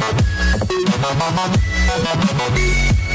Thank you.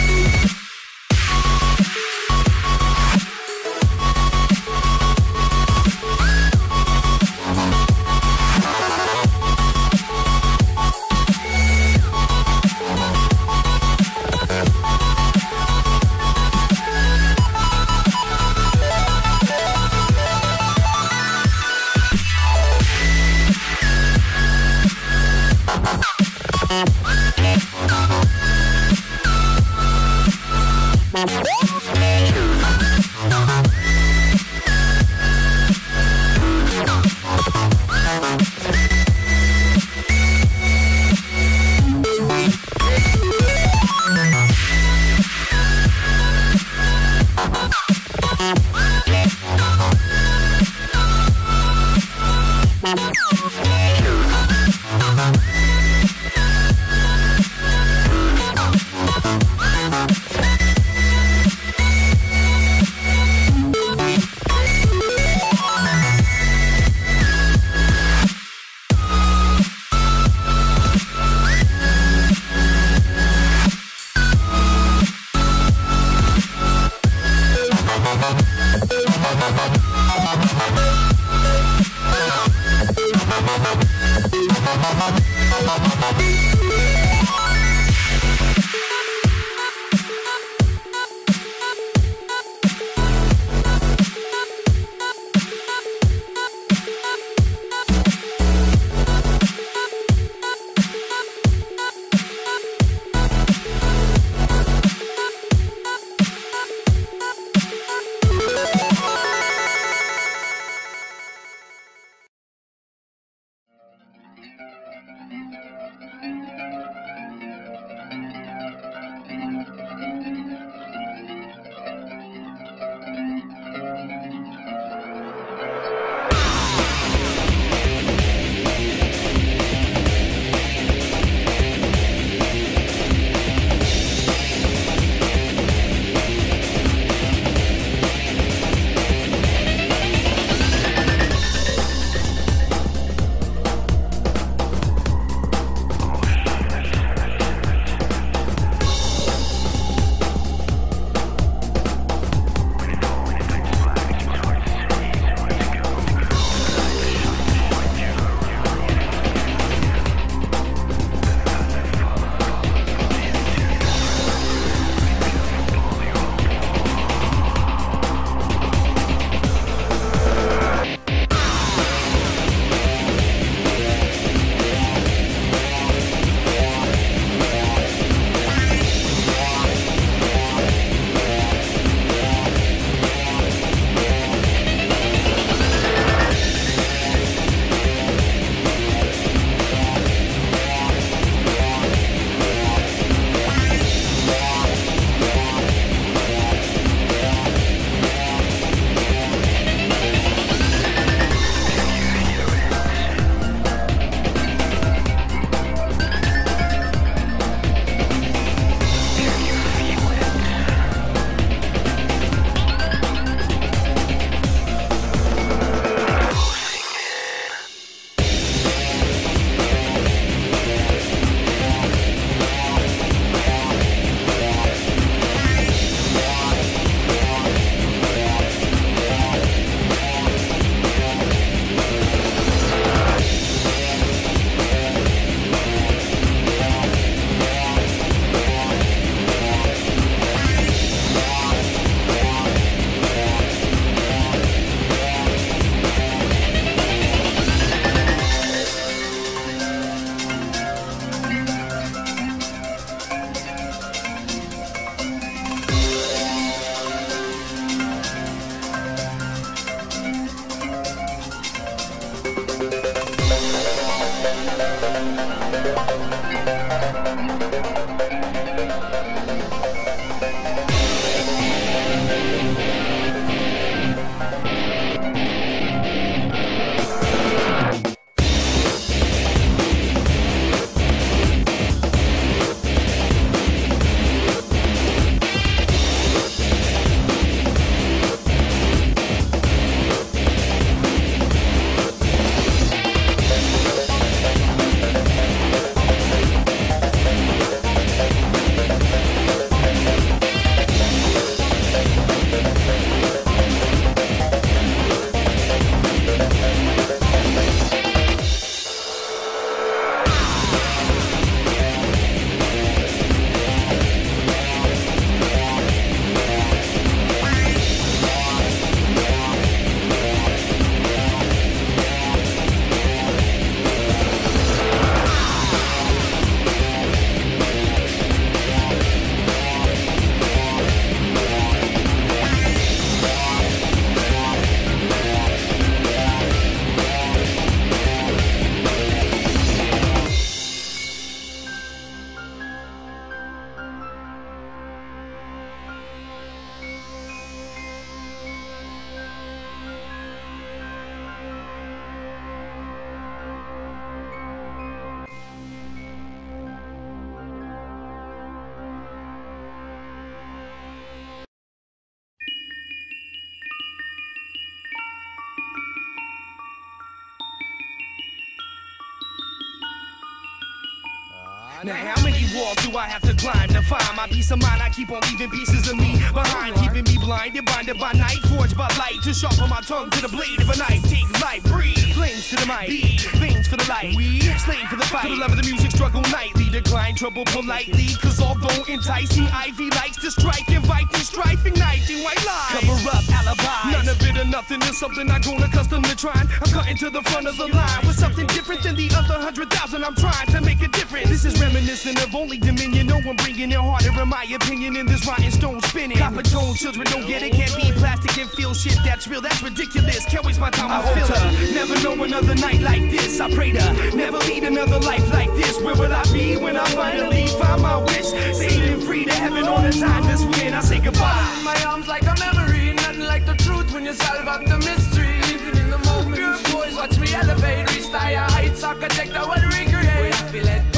My peace of mind? I keep on leaving pieces of me behind, keeping me blinded, blinded by night, forged by light to sharpen my tongue to the blade of a knife. Take life, breathe, flames to the mic, bleed, veins for the light, we slave for the fight, to the love of the music, struggle nightly, decline trouble politely, cause although enticing, Ivy likes to strike, inviting strife, igniting white lies, cover up alibis, none of it or nothing is something I grown accustomed to trying. I'm cutting to the front of the line with something different than the other hundred thousand. I'm trying to make a difference. This is reminiscent of only dominion. No one bringing it harder, in my opinion, in this rotten stone spinning. Copper tone children don't get it, can't be plastic and feel shit that's real. That's ridiculous. Can't waste my time I with hope filler. Never know another night like this. I pray to never lead another life like this. Where will I be when I finally find my wish? Sailing free to heaven on a timeless wind. I say goodbye. In My arms like a memory, nothing like the truth when you solve up the mystery. Living in the moment, pure boys watch me elevate, reach higher heights, architect I would recreate.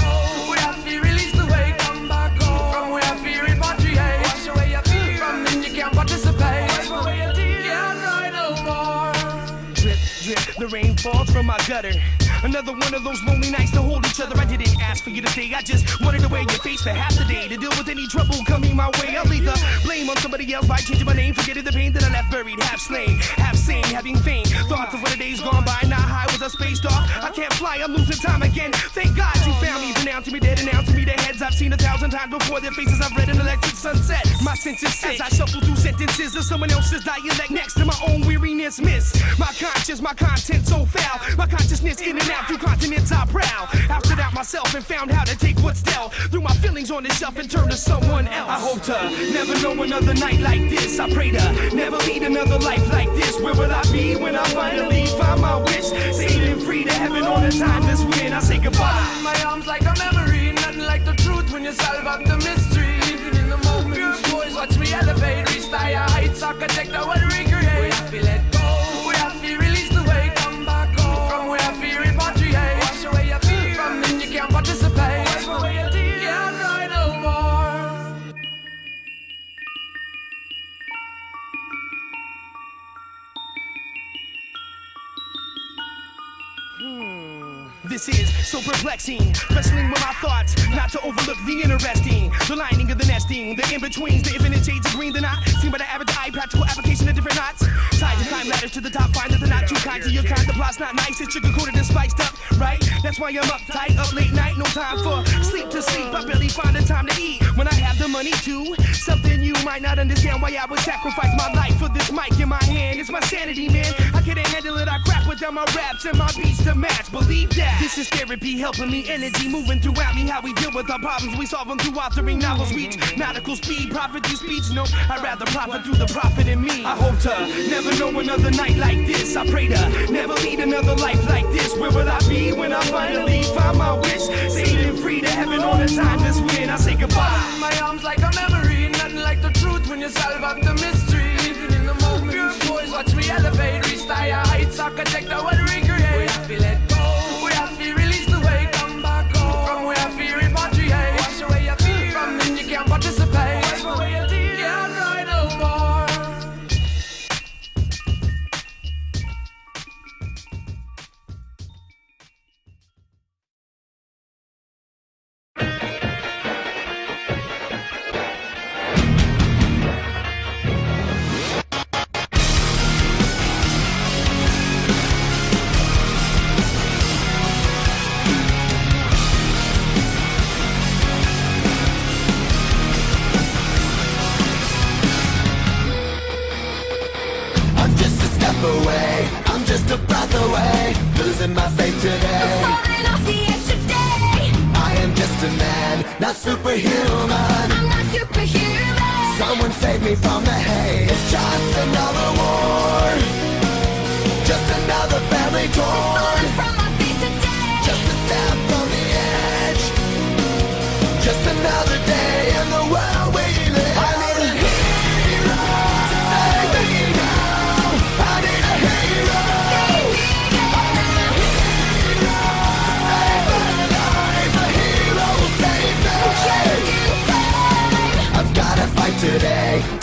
Falls from my gutter. Another one of those lonely nights to hold each other. I didn't ask for you to stay, I just wanted to wear your face for half the day. To deal with any trouble coming my way, I'll leave the blame on somebody else by changing my name. Forgetting the pain that I left buried, half slain, half sane, having fame. Thoughts of what the days gone by, not high was I spaced off. I can't fly, I'm losing time again. Thank God you found me, pronouncing me dead, announcing seen a thousand times before. Their faces I've read in electric sunset. My senses as I shuffle through sentences of someone else's dialect next to my own weariness. Miss my conscience, my content so foul. My consciousness in and out through continents I prowl. After that myself and found how to take what's dealt. Threw my feelings on the shelf and turn to someone else. I hope to never know another night like this. I pray to never lead another life like this. Where will I be when I finally find my wish? Sailing free to heaven on a timeless wind. I say goodbye. My arms like a memory, you solve up the mystery. In the moment, pure boys watch me elevate, reach higher heights, architect I would recreate. So perplexing, wrestling with my thoughts, not to overlook the interesting, the lining of the nesting, the in-betweens, the infinite shades of green, they're not seen by the average eye, practical application of different knots. Tied to climb ladders to the top, find that they're not too kind to your kind, the plot's not nice, it's sugar-coated and spiced up, right? That's why I'm uptight, up late night, no time for sleep to sleep, I barely find the time to eat when I have the money to. Something you might not understand why I would sacrifice my life for this mic in my hand, it's my sanity, man. I couldn't handle it, I crap without my raps and my beats to match, believe that. This is therapy, helping me, energy moving throughout me. How we deal with our problems, we solve them through authoring novels. Reach nautical speed, profit through speech. No, I'd rather profit through the profit in me. I hope to never know another night like this. I pray to never lead another life like this. Where will I be when I finally find my wish? A man, not superhuman. I'm not superhuman. Someone save me from the hate. It's just another war, just another family torn.